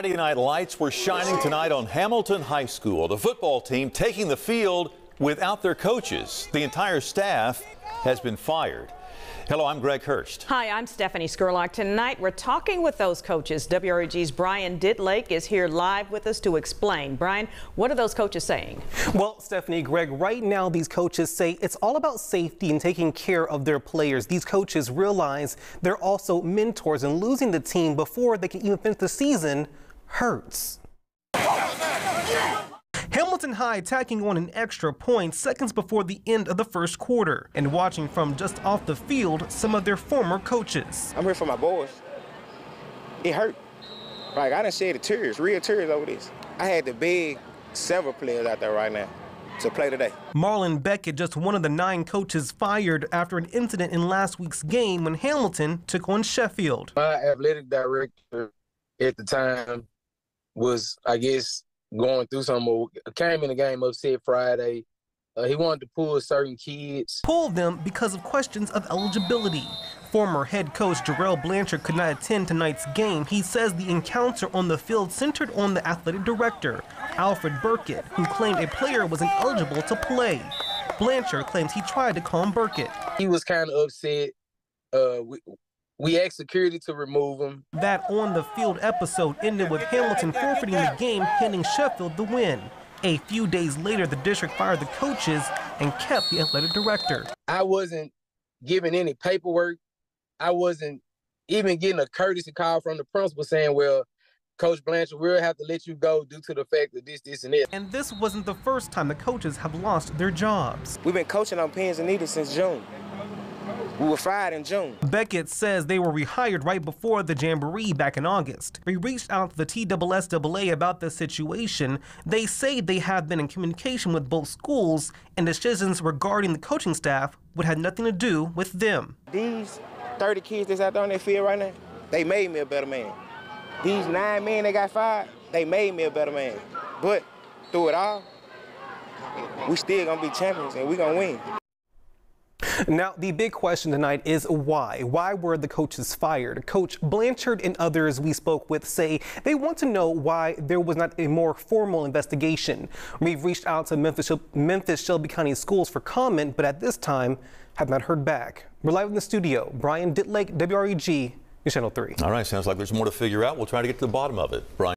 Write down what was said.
Friday night lights were shining tonight on Hamilton High School. The football team taking the field without their coaches. The entire staff has been fired. Hello, I'm Greg Hurst. Hi, I'm Stephanie Scurlock. Tonight we're talking with those coaches. WREG's Brian Ditlake is here live with us to explain. Brian, what are those coaches saying? Well, Stephanie, Greg, right now these coaches say it's all about safety and taking care of their players. These coaches realize they're also mentors and losing the team before they can even finish the season hurts. Hamilton High attacking on an extra point seconds before the end of the first quarter and watching from just off the field some of their former coaches. I'm here for my boys. It hurt. Like, I didn't shed the tears, real tears over this. I had to beg several players out there right now to play today. Marlon Beckett, just one of the nine coaches fired after an incident in last week's game when Hamilton took on Sheffield. My athletic director at the time was, I guess, going through some. Came in the game upset Friday. Uh, he wanted to pull certain kids. Pulled them because of questions of eligibility. Former head coach Jarrell Blanchard could not attend tonight's game. He says the encounter on the field centered on the athletic director, Alfred Burkett, who claimed a player was ineligible to play. Blanchard claims he tried to calm Burkett. He was kind of upset. Uh, we, we asked security to remove him. That on the field episode ended with Hamilton forfeiting the game, handing Sheffield the win. A few days later, the district fired the coaches and kept the athletic director. I wasn't given any paperwork. I wasn't even getting a courtesy call from the principal saying, well, Coach Blanchard, we'll have to let you go due to the fact that this, this, and that. And this wasn't the first time the coaches have lost their jobs. We've been coaching on pins and needles since June. We were fired in June. Beckett says they were rehired right before the Jamboree back in August. We reached out to the TSSAA about the situation. They say they have been in communication with both schools and decisions regarding the coaching staff would have nothing to do with them. These 30 kids that's out there on that field right now, they made me a better man. These nine men that got fired, they made me a better man. But through it all, we still gonna be champions and we gonna win. Now, the big question tonight is why? Why were the coaches fired? Coach Blanchard and others we spoke with say they want to know why there was not a more formal investigation. We've reached out to Memphis, Memphis Shelby County Schools for comment, but at this time have not heard back. We're live in the studio. Brian Ditlake, WREG, Channel 3. All right, sounds like there's more to figure out. We'll try to get to the bottom of it. Brian.